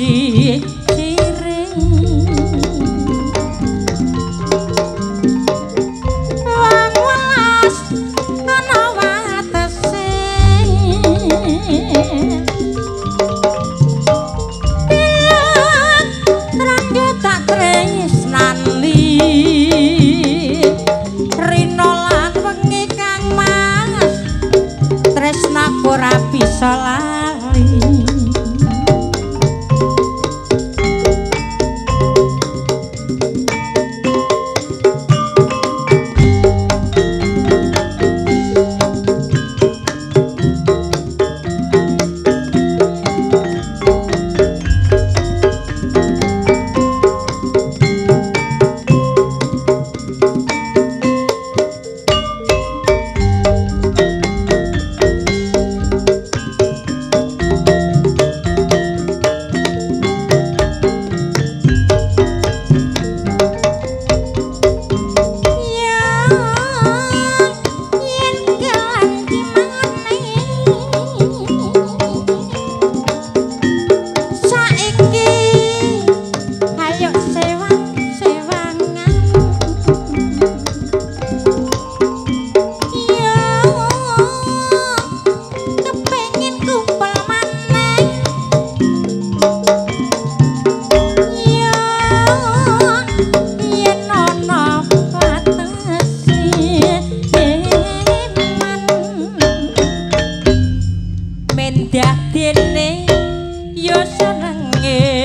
fazer endah dene yo senenge.